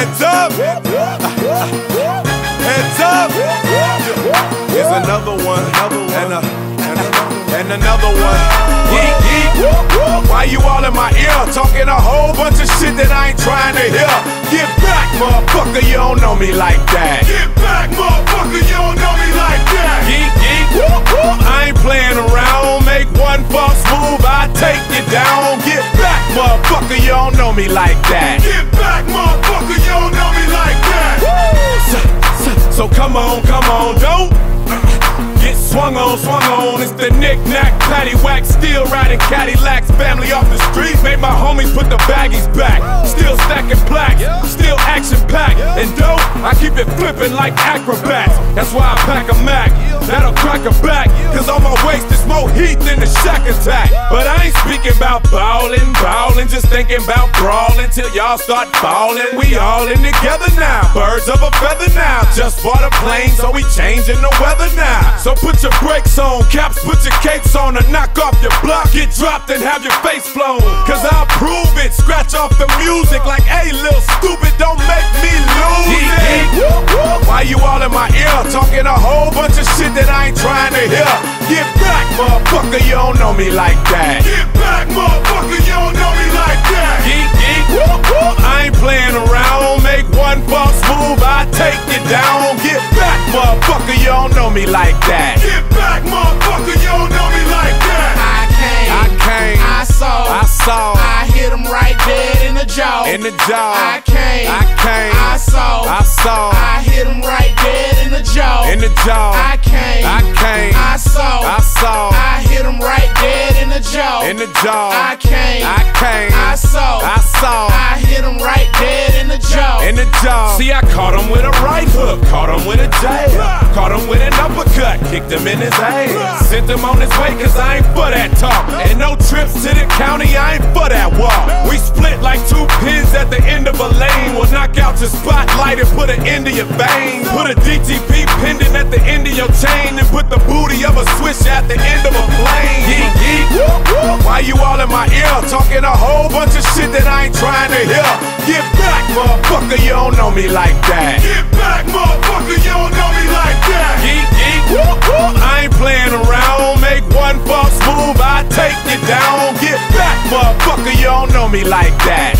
Heads up. Heads up. Here's another one. And, a, and, another one. Yeet, yeet. Why you all in my ear? Talking a whole bunch of shit that I ain't trying to hear. Get back, motherfucker. You don't know me like that. Get back, motherfucker. You don't know me like that. Yeet, yeet. I ain't playing around. Make one false move, I take you down. Get back, motherfucker. You don't know me like that. Get back, patty-whack, still riding Cadillacs. Family off the streets, made my homies put the baggies back. Still stacking plaques, still action-packed. And dope, I keep it flipping like acrobats. That's why I pack a Mac, that'll crack a back. Cause on my waist is more heat than the Shaq attack. But I ain't speaking about ballin', ballin', just thinking about brawling till y'all start ballin'. We all in together now, birds of a feather now. Just bought a plane, so we changing the weather now. So put your brakes on, caps, put your capes on, and knock off your block. Get dropped and have your face flown. Cause I'll prove it, scratch off the music like, hey, little bunch of shit that I ain't trying to hear? Get back, motherfucker, you don't know me like that. Get back, motherfucker, you don't know me like that. Geek, geek, I ain't playing around. Make one false move, I take you down. Get back, motherfucker, you don't know me like that. Get back, motherfucker, you don't know me like that. I came, I came, I saw, I saw, I hit him right dead in the jaw. in the jaw. I came, I came, I saw, I saw, I hit him right dead in saw, I hit him right dead in the jaw. in the jaw. I came, I came, I saw, I saw, I hit him right dead in the jaw. in the jaw. See, I caught him with a right hook, caught him with a jab, caught him with an uppercut, kicked him in his ass, sent him on his way, cause I ain't for that talk. And no trips to the county, I ain't for that walk. We split like two pins at the end of a lane. We'll knock out your spotlight and put an end to your vein. Put a DTP pendant at the end of your chain and put the switch at the end of a plane. Yeet, yeet. Why you all in my ear talking a whole bunch of shit that I ain't trying to hear? Get back, motherfucker, you don't know me like that. Get back, motherfucker, you don't know me like that. Yeet, yeet. I ain't playing around. Make one false move, I take you down. Get back, motherfucker, you don't know me like that.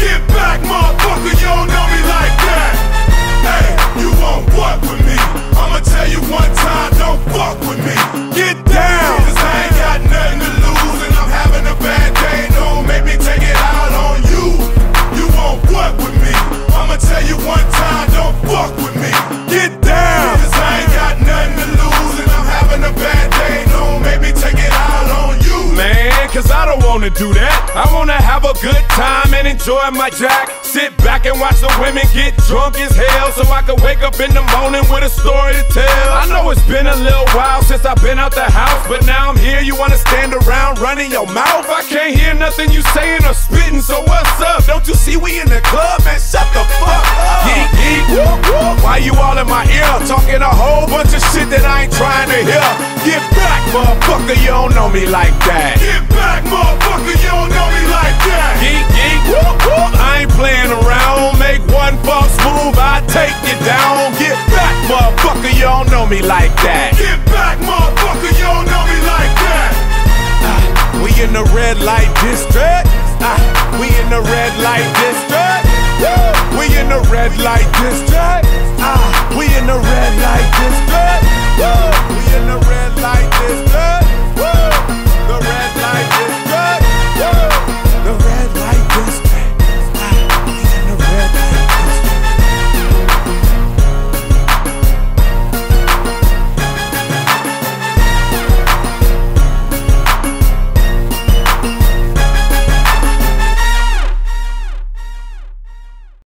Wanna do that. I wanna have a good time and enjoy my jack. Sit back and watch the women get drunk as hell so I can wake up in the morning with a story to tell. I know it's been a little while since I've been out the house, but now I'm here. You wanna stand around running your mouth? I can't hear nothing you saying or spitting, so what's up? Don't you see we in the club, man? Shut the fuck up. Geek, geek. Why you all in my ear talking a whole bunch of shit that I ain't trying to hear? Get back, motherfucker, you don't know me like that. Back, motherfucker, you don't know me like that. Geek, geek. I ain't playing around. Make one false move, I take you down. Get back, motherfucker, you don't know me like that. Get back, motherfucker, you don't know me like that. Ah, we in the red light district. Ah, we in the red light district. Woo! We in the red light district. Ah, we in the red light district.